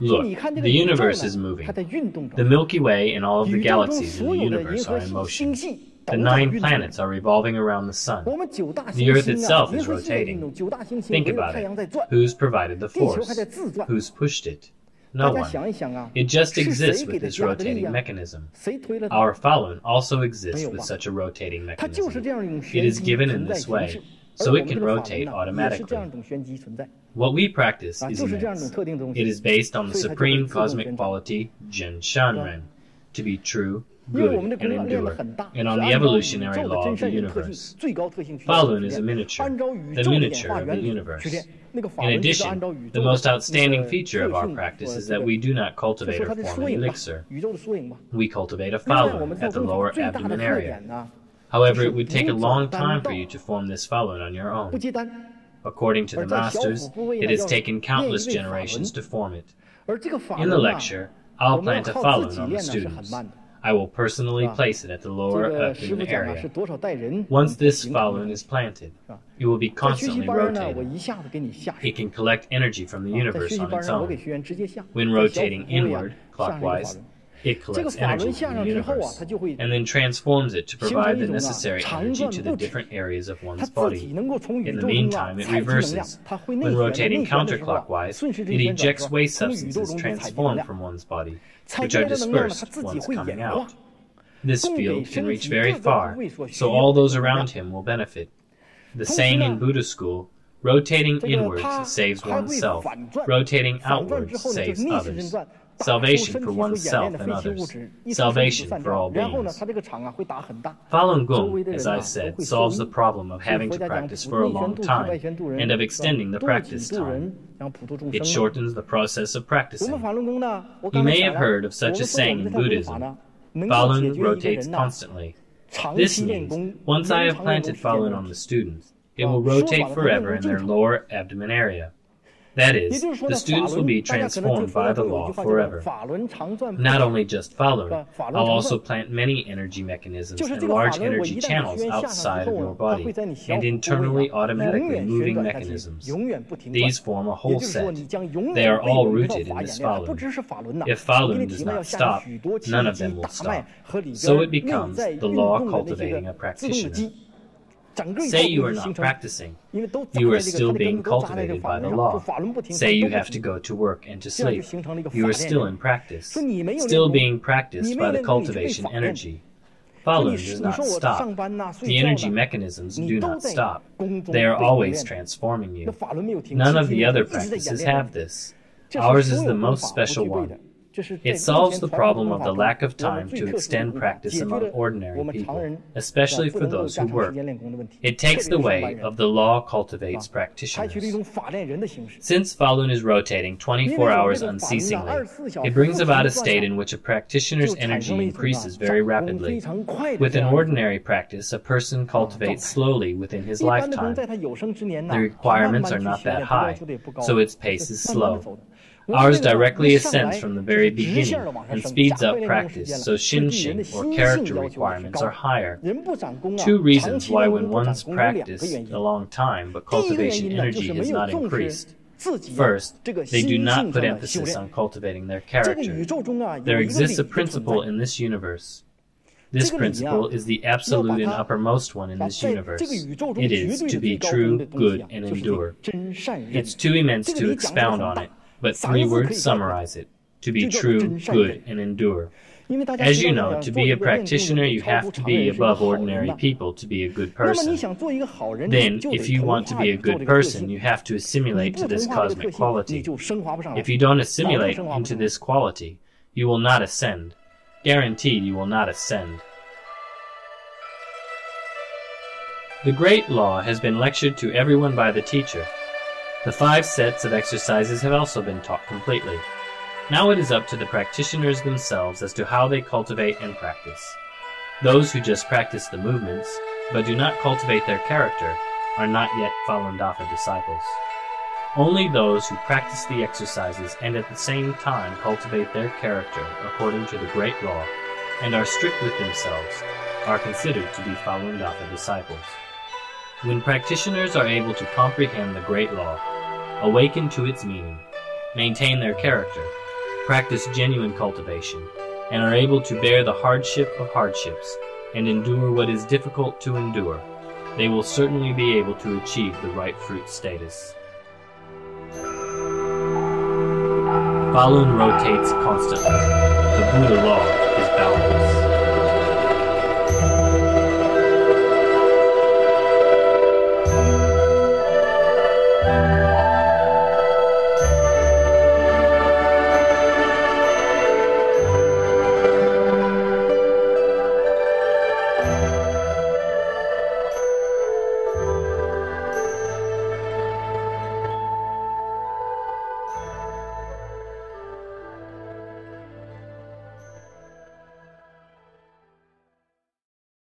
Look, the universe is moving. The Milky Way and all of the galaxies in the universe are in motion. The nine planets are revolving around the sun. The Earth itself is rotating. Think about it. Who's provided the force? Who's pushed it? No one. It just exists with this rotating mechanism. Our Falun also exists with such a rotating mechanism. It is given in this way so it can rotate automatically. What we practice is immense. It is based on the supreme cosmic quality Zhen Shan Ren to be true, good, and endure, and on the evolutionary law of the universe. Falun is a miniature, the miniature of the universe. In addition, the most outstanding feature of our practice is that we do not cultivate or form an elixir. We cultivate a Falun at the lower abdomen area. However, it would take a long time for you to form this Falun on your own. According to the masters, it has taken countless generations to form it. In the lecture, I'll plant a Falun on the students. I will personally place it at the lower Ekin area. Once this Falun is planted, it will be constantly rotating. It can collect energy from the universe on its own. When rotating inward, clockwise, it collects energy and then transforms it to provide the necessary energy to the different areas of one's body. In the meantime, it reverses. When rotating counterclockwise, it ejects waste substances transformed from one's body, which are dispersed once coming out. This field can reach very far, so all those around him will benefit. The saying in Buddhist school, rotating inwards saves oneself, rotating outwards saves others. salvation for oneself and others, salvation for all beings. Falun Gong, as I said, solves the problem of having to practice for a long time and of extending the practice time. It shortens the process of practicing. You may have heard of such a saying in Buddhism Falun rotates constantly. This means, once I have planted Falun on the students, it will rotate forever in their lower abdomen area. That is, the students will be transformed by the law forever. Not only just Falun, I'll also plant many energy mechanisms and large energy channels outside of your body, and internally automatically moving mechanisms. These form a whole set. They are all rooted in this Falun. If Falun does not stop, none of them will stop. So it becomes the law cultivating a practitioner. Say you are not practicing. You are still being cultivated by the law. Say you have to go to work and to sleep. You are still in practice, still being practiced by the cultivation energy. Falun does not stop. The energy mechanisms do not stop. They are always transforming you. None of the other practices have this. Ours is the most special one. It solves the problem of the lack of time to extend practice among ordinary people, especially for those who work. It takes the way of the law cultivates practitioners. Since Falun is rotating 24 hours unceasingly, it brings about a state in which a practitioner's energy increases very rapidly. With an ordinary practice, a person cultivates slowly within his lifetime. The requirements are not that high, so its pace is slow. Ours directly ascends from the very beginning and speeds up practice, so Xinxing or character requirements are higher. Two reasons why when one's practiced a long time but cultivation energy has not increased. First, they do not put emphasis on cultivating their character. There exists a principle in this universe. This principle is the absolute and uppermost one in this universe. It is to be true, good, and endure. It's too immense to expound on it but three words summarize it to be true, good, and endure. As you know, to be a practitioner, you have to be above ordinary people to be a good person. Then, if you want to be a good person, you have to assimilate to this cosmic quality. If you don't assimilate into this quality, you will not ascend. Guaranteed, you will not ascend. The Great Law has been lectured to everyone by the teacher. The five sets of exercises have also been taught completely. Now it is up to the practitioners themselves as to how they cultivate and practice. Those who just practice the movements, but do not cultivate their character, are not yet Falun Dafa disciples. Only those who practice the exercises and at the same time cultivate their character according to the Great Law and are strict with themselves are considered to be Falun Dafa disciples. When practitioners are able to comprehend the Great Law, awaken to its meaning, maintain their character, practice genuine cultivation, and are able to bear the hardship of hardships, and endure what is difficult to endure, they will certainly be able to achieve the right fruit status. Falun rotates constantly. The Buddha law.